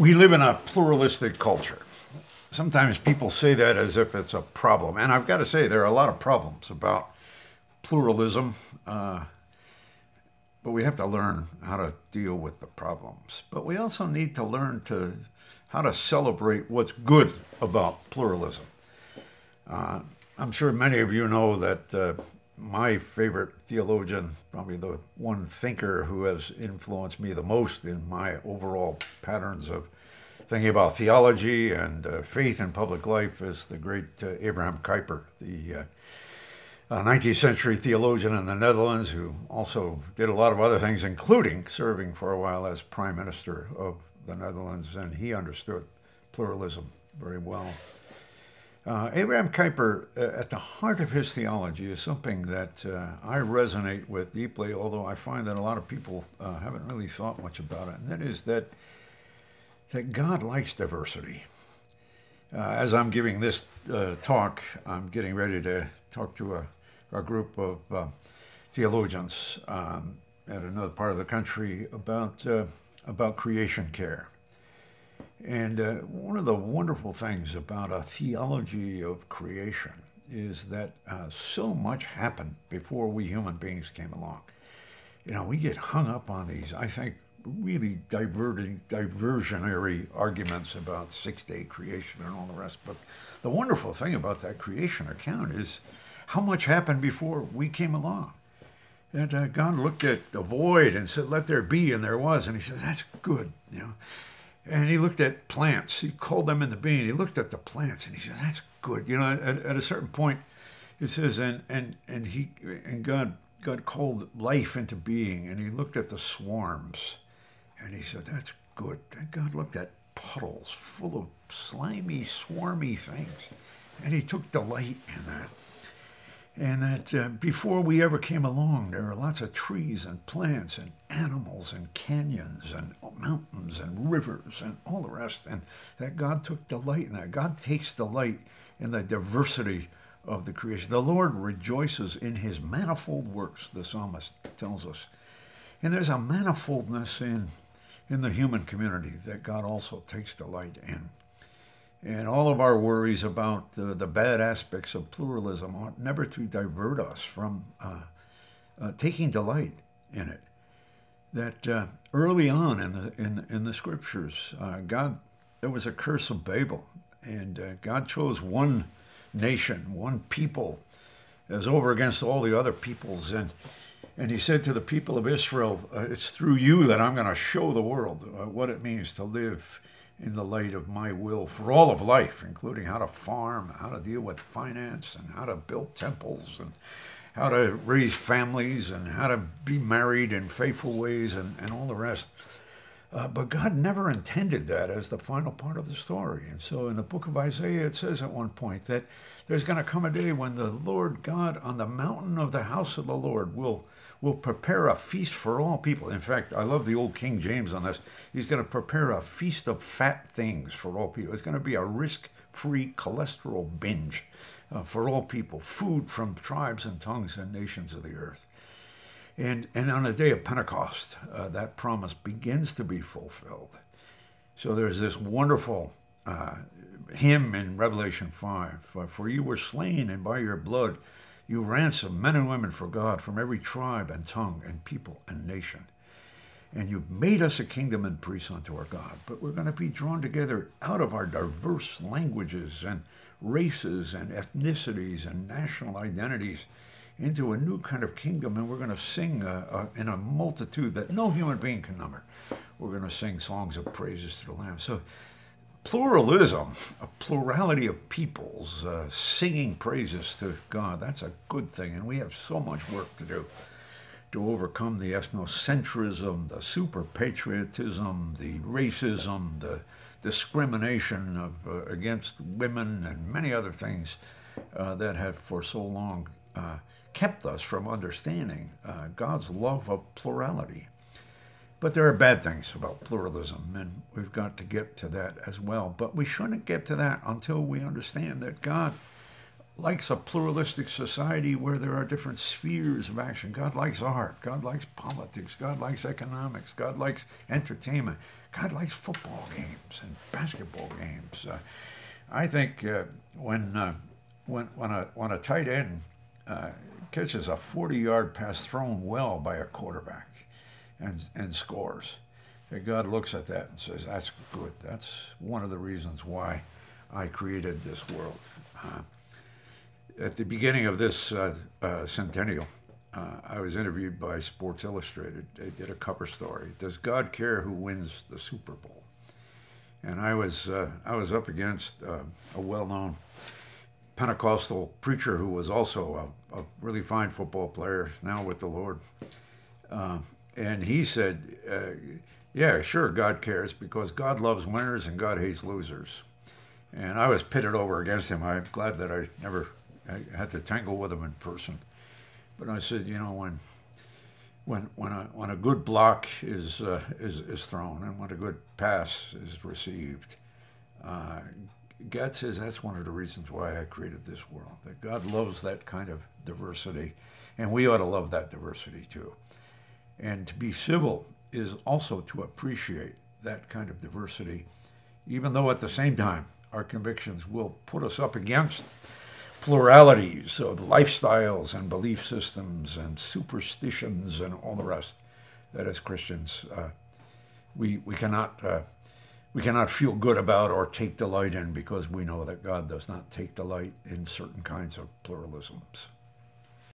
we live in a pluralistic culture. Sometimes people say that as if it's a problem. And I've got to say, there are a lot of problems about pluralism. Uh, but we have to learn how to deal with the problems. But we also need to learn to how to celebrate what's good about pluralism. Uh, I'm sure many of you know that uh, my favorite theologian, probably the one thinker who has influenced me the most in my overall patterns of thinking about theology and uh, faith in public life, is the great uh, Abraham Kuyper, the uh, 19th century theologian in the Netherlands who also did a lot of other things, including serving for a while as prime minister of the Netherlands, and he understood pluralism very well. Uh, Abraham Kuyper, uh, at the heart of his theology, is something that uh, I resonate with deeply, although I find that a lot of people uh, haven't really thought much about it, and that is that, that God likes diversity. Uh, as I'm giving this uh, talk, I'm getting ready to talk to a a group of theologians um, at another part of the country about about creation care. And uh, one of the wonderful things about a theology of creation is that uh, so much happened before we human beings came along. You know, we get hung up on these, I think, really diverting, diversionary arguments about six-day creation and all the rest. But the wonderful thing about that creation account is how much happened before we came along? And uh, God looked at the void and said, Let there be, and there was. And he said, That's good, you know. And he looked at plants. He called them into being. He looked at the plants and he said, That's good. You know, at, at a certain point, it says, and and and he and God God called life into being, and he looked at the swarms, and he said, That's good. And God looked at puddles full of slimy, swarmy things, and he took delight in that and that uh, before we ever came along, there were lots of trees and plants and animals and canyons and mountains and rivers and all the rest, and that God took delight in that. God takes delight in the diversity of the creation. The Lord rejoices in his manifold works, the psalmist tells us. And there's a manifoldness in, in the human community that God also takes delight in. And all of our worries about the, the bad aspects of pluralism ought never to divert us from uh, uh, taking delight in it. That uh, early on in the, in, in the scriptures, uh, God, there was a curse of Babel, and uh, God chose one nation, one people, as over against all the other peoples. And, and he said to the people of Israel, uh, It's through you that I'm going to show the world what it means to live in the light of my will for all of life, including how to farm, how to deal with finance, and how to build temples, and how to raise families, and how to be married in faithful ways, and, and all the rest. Uh, but God never intended that as the final part of the story. And so in the book of Isaiah, it says at one point that there's going to come a day when the Lord God on the mountain of the house of the Lord will will prepare a feast for all people. In fact, I love the old King James on this. He's going to prepare a feast of fat things for all people. It's going to be a risk free cholesterol binge uh, for all people, food from tribes and tongues and nations of the earth. And, and on the day of Pentecost, uh, that promise begins to be fulfilled. So there's this wonderful uh, hymn in Revelation 5 For you were slain, and by your blood you ransom men and women for God from every tribe and tongue and people and nation. And you've made us a kingdom and priests unto our God. But we're going to be drawn together out of our diverse languages and races and ethnicities and national identities into a new kind of kingdom. And we're going to sing uh, uh, in a multitude that no human being can number. We're going to sing songs of praises to the Lamb. So pluralism, a plurality of peoples uh, singing praises to God, that's a good thing. And we have so much work to do to overcome the ethnocentrism, the super patriotism, the racism, the discrimination of, uh, against women, and many other things uh, that have for so long uh, kept us from understanding uh, God's love of plurality. But there are bad things about pluralism, and we've got to get to that as well. But we shouldn't get to that until we understand that God likes a pluralistic society where there are different spheres of action. God likes art. God likes politics. God likes economics. God likes entertainment. God likes football games and basketball games. Uh, I think uh, when, uh, when, when, a, when a tight end uh, catches a 40 yard pass thrown well by a quarterback and, and scores, And God looks at that and says, That's good. That's one of the reasons why I created this world. Uh, at the beginning of this uh, uh, centennial, uh, I was interviewed by Sports Illustrated. They did a cover story. Does God care who wins the Super Bowl? And I was uh, I was up against uh, a well-known Pentecostal preacher who was also a, a, really fine football player, now with the Lord. Uh, and he said, "Yeah, sure, God cares because God loves winners and God hates losers." And I was pitted over against him. I'm glad that I never I had to tangle with him in person. But I said, you know, when when when a when a good block is uh, is is thrown and when a good pass is received, uh, God says that's one of the reasons why I created this world. That God loves that kind of diversity, and we ought to love that diversity too. And to be civil is also to appreciate that kind of diversity, even though at the same time our convictions will put us up against pluralities of lifestyles and belief systems and superstitions and all the rest that as Christians uh, we, we, cannot, uh, we cannot feel good about or take delight in because we know that God does not take delight in certain kinds of pluralisms.